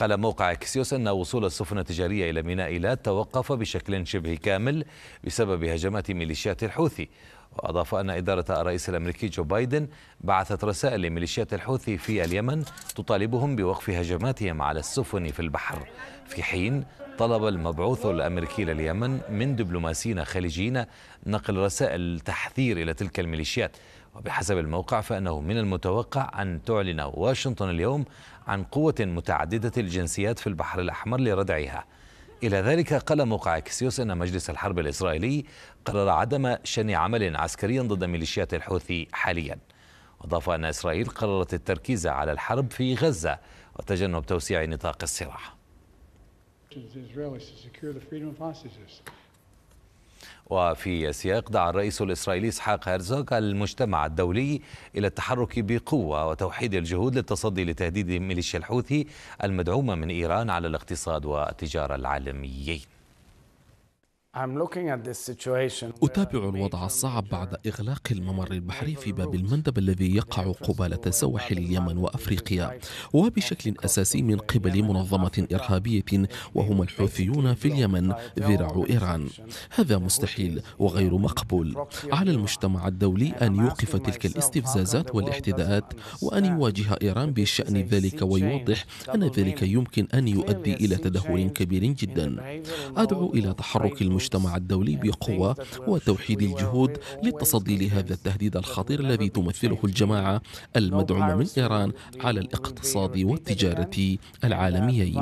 قال موقع أكسيوس أن وصول السفن التجارية إلى ميناء إيلات توقف بشكل شبه كامل بسبب هجمات ميليشيات الحوثي وأضاف أن إدارة الرئيس الأمريكي جو بايدن بعثت رسائل لميليشيات الحوثي في اليمن تطالبهم بوقف هجماتهم على السفن في البحر. في حين طلب المبعوث الأمريكي لليمن من دبلوماسيين خليجيين نقل رسائل تحذير إلى تلك الميليشيات. وبحسب الموقع فإنه من المتوقع أن تعلن واشنطن اليوم عن قوة متعددة الجنسيات في البحر الأحمر لردعها. إلى ذلك قال موقع إكسيوس أن مجلس الحرب الإسرائيلي قرر عدم شن عمل عسكري ضد ميليشيات الحوثي حاليا. وأضاف أن إسرائيل قررت التركيز على الحرب في غزة وتجنب توسيع نطاق الصراع وفي سياق دعا الرئيس الإسرائيلي إسحاق هرزوغ المجتمع الدولي إلى التحرك بقوة وتوحيد الجهود للتصدي لتهديد ميليشيا الحوثي المدعومة من إيران على الاقتصاد والتجارة العالميين. أتابع الوضع الصعب بعد إغلاق الممر البحري في باب المندب الذي يقع قبالة سواحل اليمن وأفريقيا وبشكل أساسي من قبل منظمة إرهابية وهم الحوثيون في اليمن ذراع إيران. هذا مستحيل وغير مقبول. على المجتمع الدولي أن يوقف تلك الاستفزازات والاحتداءات وأن يواجه إيران بشأن ذلك ويوضح أن ذلك يمكن أن يؤدي إلى تدهور كبير جدا. أدعو إلى تحرك المجتمع المجتمع الدولي بقوة وتوحيد الجهود للتصدي لهذا التهديد الخطير الذي تمثله الجماعة المدعومة من إيران على الاقتصاد والتجارة العالميين.